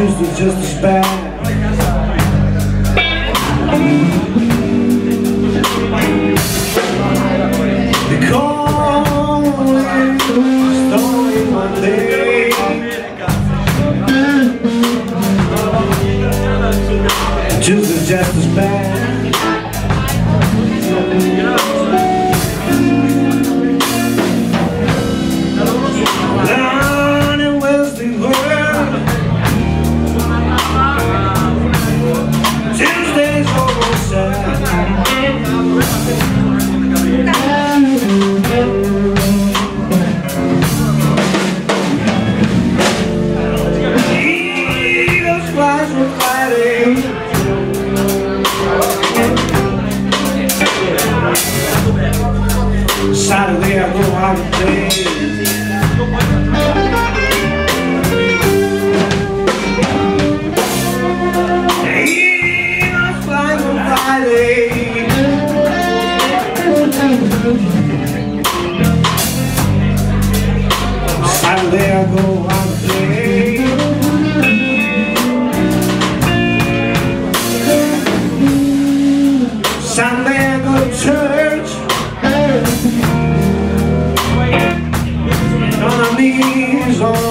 Tuesday just as bad. They call it Stormy Monday Tuesday just as bad Go to church. And on my knees on